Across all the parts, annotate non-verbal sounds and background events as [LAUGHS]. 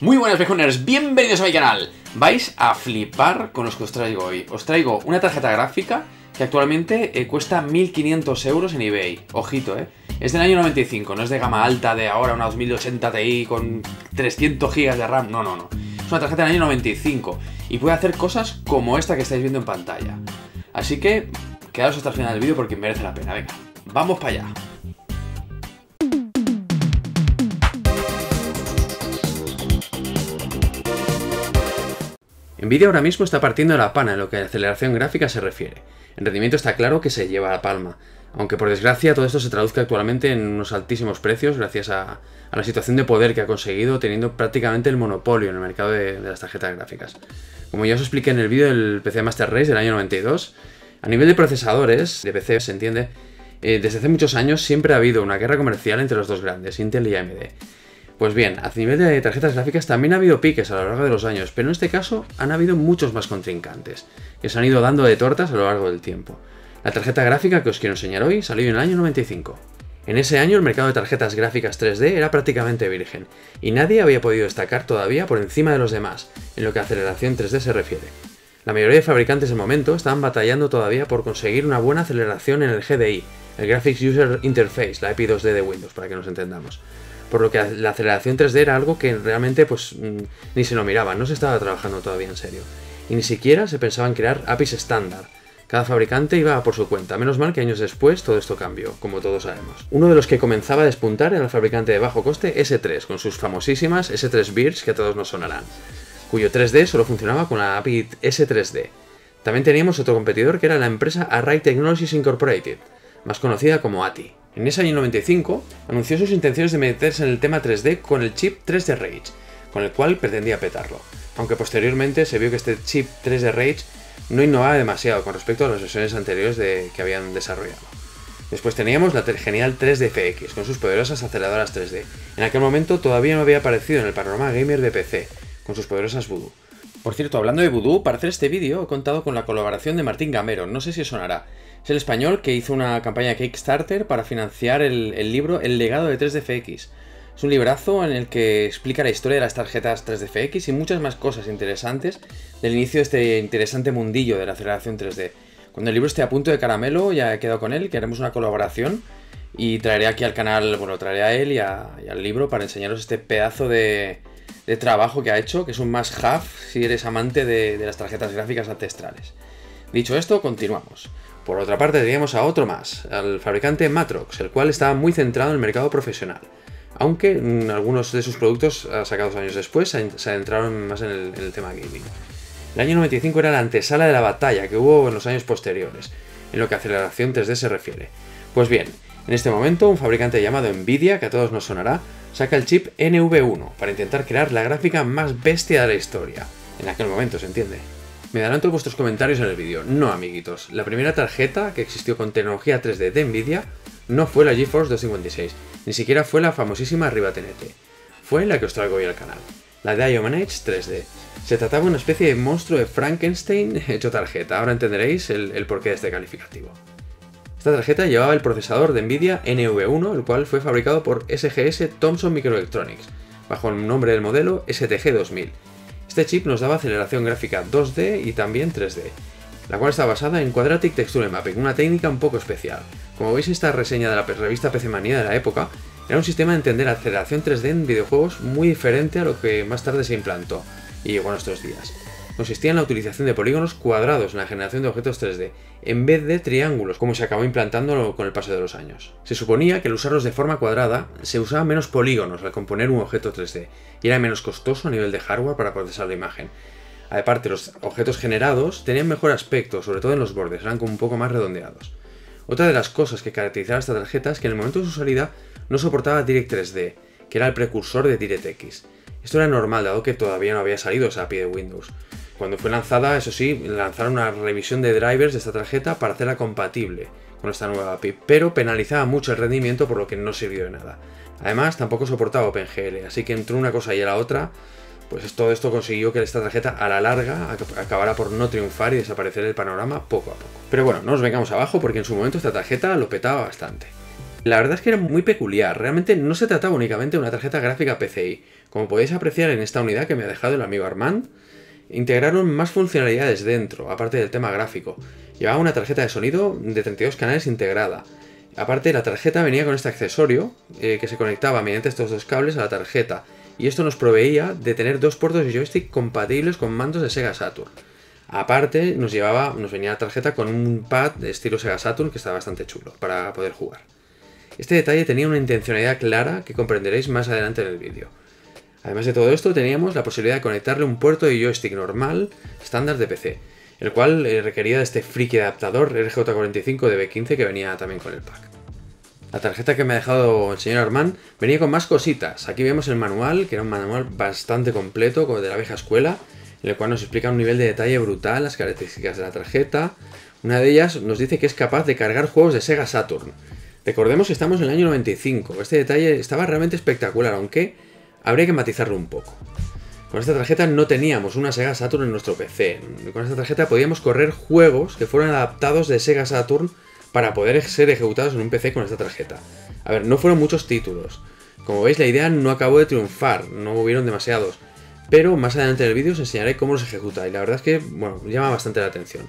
Muy buenas bejoners, bienvenidos a mi canal. Vais a flipar con los que os traigo hoy. Os traigo una tarjeta gráfica que actualmente eh, cuesta 1500 euros en eBay. Ojito, eh. Es del año 95, no es de gama alta de ahora, una 2080 Ti con 300 GB de RAM. No, no, no. Es una tarjeta del año 95 y puede hacer cosas como esta que estáis viendo en pantalla. Así que quedaos hasta el final del vídeo porque merece la pena. Venga, vamos para allá. Nvidia ahora mismo está partiendo la pana en lo que a aceleración gráfica se refiere. En rendimiento está claro que se lleva la palma, aunque por desgracia todo esto se traduzca actualmente en unos altísimos precios gracias a, la situación de poder que ha conseguido teniendo prácticamente el monopolio en el mercado de, las tarjetas gráficas. Como ya os expliqué en el vídeo del PC Master Race del año 92, a nivel de procesadores de PC se entiende, eh, desde hace muchos años siempre ha habido una guerra comercial entre los dos grandes, Intel y AMD. Pues bien, a nivel de tarjetas gráficas también ha habido piques a lo largo de los años, pero en este caso han habido muchos más contrincantes, que se han ido dando de tortas a lo largo del tiempo. La tarjeta gráfica que os quiero enseñar hoy salió en el año 95. En ese año el mercado de tarjetas gráficas 3D era prácticamente virgen, y nadie había podido destacar todavía por encima de los demás, en lo que a aceleración 3D se refiere. La mayoría de fabricantes de momento estaban batallando todavía por conseguir una buena aceleración en el GDI, el Graphics User Interface, la EPI 2D de Windows, para que nos entendamos por lo que la aceleración 3D era algo que realmente pues mm, ni se lo miraba, no se estaba trabajando todavía en serio. Y ni siquiera se pensaba en crear APIs estándar. Cada fabricante iba por su cuenta, menos mal que años después todo esto cambió, como todos sabemos. Uno de los que comenzaba a despuntar era el fabricante de bajo coste S3, con sus famosísimas S3 Beers que a todos nos sonarán, cuyo 3D solo funcionaba con la API S3D. También teníamos otro competidor que era la empresa Array Technologies Incorporated, más conocida como ATI. En ese año 95 anunció sus intenciones de meterse en el tema 3D con el chip 3D Rage, con el cual pretendía petarlo, aunque posteriormente se vio que este chip 3D Rage no innovaba demasiado con respecto a las versiones anteriores de, que habían desarrollado. Después teníamos la genial 3DFX con sus poderosas aceleradoras 3D. En aquel momento todavía no había aparecido en el panorama gamer de PC, con sus poderosas Voodoo. Por cierto, hablando de Voodoo, para hacer este vídeo he contado con la colaboración de Martín Gamero, no sé si sonará. Es el español que hizo una campaña Kickstarter para financiar el, libro El legado de 3DFX. Es un librazo en el que explica la historia de las tarjetas 3DFX y muchas más cosas interesantes del inicio de este interesante mundillo de la aceleración 3D. Cuando el libro esté a punto de caramelo, ya he quedado con él, que haremos una colaboración y traeré aquí al canal, bueno, traeré a él y, al libro para enseñaros este pedazo de, trabajo que ha hecho, que es un más have si eres amante de las tarjetas gráficas ancestrales. Dicho esto, continuamos. Por otra parte teníamos a otro más, al fabricante Matrox, el cual estaba muy centrado en el mercado profesional, aunque mm, algunos de sus productos ah, sacados años después se adentraron más en el, tema gaming. El año 95 era la antesala de la batalla que hubo en los años posteriores, en lo que a aceleración 3D se refiere. Pues bien, en este momento un fabricante llamado Nvidia, que a todos nos sonará, saca el chip NV1 para intentar crear la gráfica más bestia de la historia. En aquel momento, se entiende. Me darán todos vuestros comentarios en el vídeo. No, amiguitos. La primera tarjeta que existió con tecnología 3D de Nvidia no fue la GeForce 256, ni siquiera fue la famosísima Rivatenete. Fue la que os traigo hoy al canal, la de Manage 3D. Se trataba de una especie de monstruo de Frankenstein [LAUGHS] hecho tarjeta, ahora entenderéis el, el porqué de este calificativo. Esta tarjeta llevaba el procesador de Nvidia NV1, el cual fue fabricado por SGS Thomson Microelectronics, bajo el nombre del modelo STG2000, este chip nos daba aceleración gráfica 2D y también 3D, la cual está basada en Quadratic Texture Mapping, una técnica un poco especial. Como veis esta reseña de la revista PC Manía de la época, era un sistema de entender aceleración 3D en videojuegos muy diferente a lo que más tarde se implantó, y llegó a nuestros días consistía en la utilización de polígonos cuadrados en la generación de objetos 3D, en vez de triángulos, como se acabó implantando con el paso de los años. Se suponía que al usarlos de forma cuadrada se usaba menos polígonos al componer un objeto 3D, y era menos costoso a nivel de hardware para procesar la imagen. Aparte, los objetos generados tenían mejor aspecto, sobre todo en los bordes, eran como un poco más redondeados. Otra de las cosas que caracterizaba esta tarjeta es que en el momento de su salida no soportaba Direct 3D, que era el precursor de DirectX. Esto era normal, dado que todavía no había salido esa API de Windows. Cuando fue lanzada, eso sí, lanzaron una revisión de drivers de esta tarjeta para hacerla compatible con esta nueva API, pero penalizaba mucho el rendimiento por lo que no sirvió de nada. Además, tampoco soportaba OpenGL, así que entre una cosa y la otra, pues todo esto consiguió que esta tarjeta a la larga acabara por no triunfar y desaparecer del panorama poco a poco. Pero bueno, no nos vengamos abajo porque en su momento esta tarjeta lo petaba bastante. La verdad es que era muy peculiar, realmente no se trataba únicamente de una tarjeta gráfica PCI. Como podéis apreciar en esta unidad que me ha dejado el amigo Armand, integraron más funcionalidades dentro, aparte del tema gráfico. Llevaba una tarjeta de sonido de 32 canales integrada. Aparte, la tarjeta venía con este accesorio eh, que se conectaba mediante estos dos cables a la tarjeta. Y esto nos proveía de tener dos puertos de joystick compatibles con mandos de Sega Saturn. Aparte, nos llevaba, nos venía la tarjeta con un pad de estilo Sega Saturn que está bastante chulo para poder jugar. Este detalle tenía una intencionalidad clara que comprenderéis más adelante en el vídeo. Además de todo esto, teníamos la posibilidad de conectarle un puerto de joystick normal, estándar de PC, el cual eh, requería de este friki adaptador RJ45 de B15 que venía también con el pack. La tarjeta que me ha dejado el señor Armand venía con más cositas. Aquí vemos el manual, que era un manual bastante completo, como de la vieja escuela, en el cual nos explica un nivel de detalle brutal, las características de la tarjeta. Una de ellas nos dice que es capaz de cargar juegos de Sega Saturn. Recordemos que estamos en el año 95. Este detalle estaba realmente espectacular, aunque habría que matizarlo un poco. Con esta tarjeta no teníamos una Sega Saturn en nuestro PC. Con esta tarjeta podíamos correr juegos que fueron adaptados de Sega Saturn para poder ser ejecutados en un PC con esta tarjeta. A ver, no fueron muchos títulos. Como veis, la idea no acabó de triunfar, no hubieron demasiados. Pero más adelante en el vídeo os enseñaré cómo los ejecuta y la verdad es que, bueno, llama bastante la atención.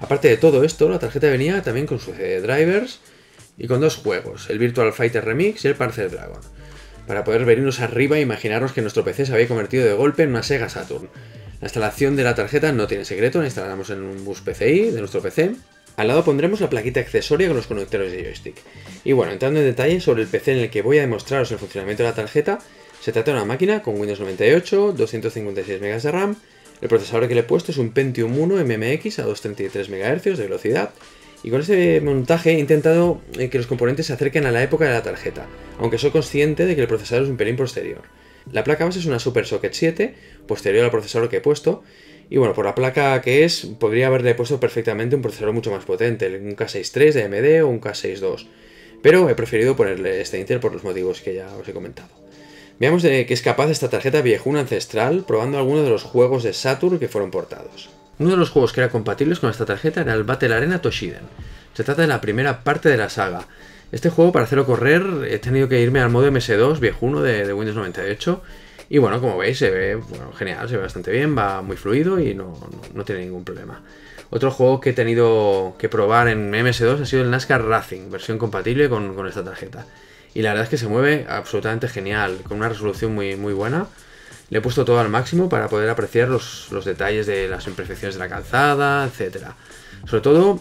Aparte de todo esto, la tarjeta venía también con sus drivers y con dos juegos, el Virtual Fighter Remix y el Panzer Dragon para poder venirnos arriba e imaginaros que nuestro PC se había convertido de golpe en una Sega Saturn. La instalación de la tarjeta no tiene secreto, la instalamos en un bus PCI de nuestro PC. Al lado pondremos la plaquita accesoria con los conectores de joystick. Y bueno, entrando en detalle sobre el PC en el que voy a demostraros el funcionamiento de la tarjeta, se trata de una máquina con Windows 98, 256 MB de RAM, el procesador que le he puesto es un Pentium 1 MMX a 233 MHz de velocidad, y con este montaje he intentado eh, que los componentes se acerquen a la época de la tarjeta, aunque soy consciente de que el procesador es un pelín posterior. La placa base es una Super Socket 7, posterior al procesador que he puesto, y bueno, por la placa que es, podría haberle puesto perfectamente un procesador mucho más potente, un K63 de AMD o un K62, pero he preferido ponerle este Intel por los motivos que ya os he comentado. Veamos de qué es capaz esta tarjeta viejuna ancestral, probando algunos de los juegos de Saturn que fueron portados. Uno de los juegos que era compatibles con esta tarjeta era el Battle Arena Toshiden. Se trata de la primera parte de la saga. Este juego, para hacerlo correr, he tenido que irme al modo MS2 viejuno de, de Windows 98. Y bueno, como veis, se ve genial, se ve bastante bien, va muy fluido y no, tiene ningún problema. Otro juego que he tenido que probar en MS2 ha sido el NASCAR Racing, versión compatible con, con esta tarjeta. Y la verdad es que se mueve absolutamente genial, con una resolución muy, muy buena. Le he puesto todo al máximo para poder apreciar los, detalles de las imperfecciones de la calzada, etc. Sobre todo,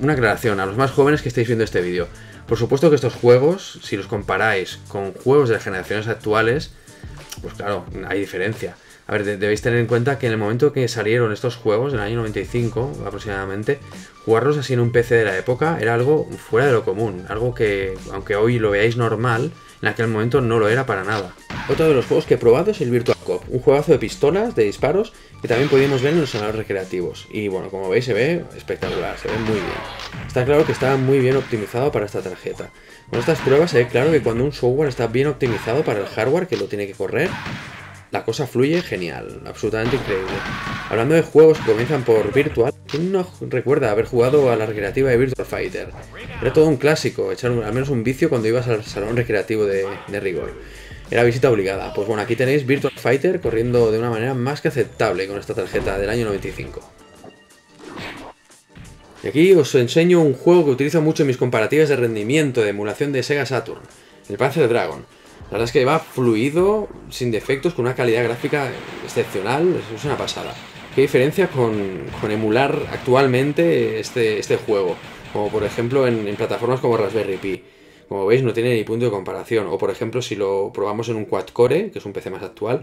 una aclaración a los más jóvenes que estáis viendo este vídeo. Por supuesto que estos juegos, si los comparáis con juegos de las generaciones actuales, pues claro, hay diferencia. A ver, debéis tener en cuenta que en el momento que salieron estos juegos, en el año 95 aproximadamente, jugarlos así en un PC de la época era algo fuera de lo común. Algo que, aunque hoy lo veáis normal, en aquel momento no lo era para nada. Otro de los juegos que he probado es el Virtual Cop, un juegazo de pistolas, de disparos, que también podíamos ver en los salarios recreativos. Y bueno, como veis se ve espectacular, se ve muy bien. Está claro que está muy bien optimizado para esta tarjeta. Con estas pruebas se ve claro que cuando un software está bien optimizado para el hardware que lo tiene que correr, la cosa fluye genial, absolutamente increíble. Hablando de juegos que comienzan por Virtual, ¿quién no recuerda haber jugado a la recreativa de Virtual Fighter? Era todo un clásico, echar al menos un vicio cuando ibas al salón recreativo de, de rigor. Era visita obligada. Pues bueno, aquí tenéis Virtual Fighter corriendo de una manera más que aceptable con esta tarjeta del año 95. Y aquí os enseño un juego que utilizo mucho en mis comparativas de rendimiento de emulación de Sega Saturn, el Panzer Dragon. La verdad es que va fluido, sin defectos, con una calidad gráfica excepcional, es una pasada. ¿Qué diferencia con, emular actualmente este, este juego? Como por ejemplo en plataformas como Raspberry Pi. Como veis no tiene ni punto de comparación. O por ejemplo si lo probamos en un quad core, que es un PC más actual,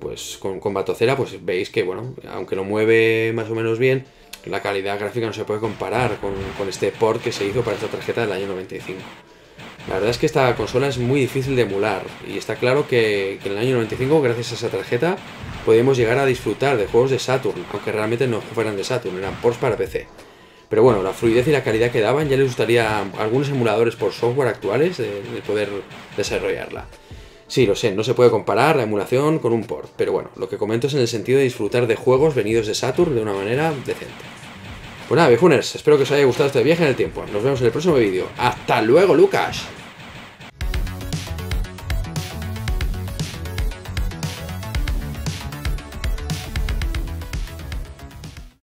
pues con, Batocera pues veis que bueno, aunque lo mueve más o menos bien, la calidad gráfica no se puede comparar con, este port que se hizo para esta tarjeta del año 95. La verdad es que esta consola es muy difícil de emular y está claro que, que en el año 95 gracias a esa tarjeta podemos llegar a disfrutar de juegos de Saturn, aunque realmente no fueran de Saturn, eran ports para PC. Pero bueno, la fluidez y la calidad que daban ya les gustaría a algunos emuladores por software actuales de, poder desarrollarla. Sí, lo sé, no se puede comparar la emulación con un port, pero bueno, lo que comento es en el sentido de disfrutar de juegos venidos de Saturn de una manera decente. Pues nada, viejuners, espero que os haya gustado este viaje en el tiempo. Nos vemos en el próximo vídeo. ¡Hasta luego, Lucas!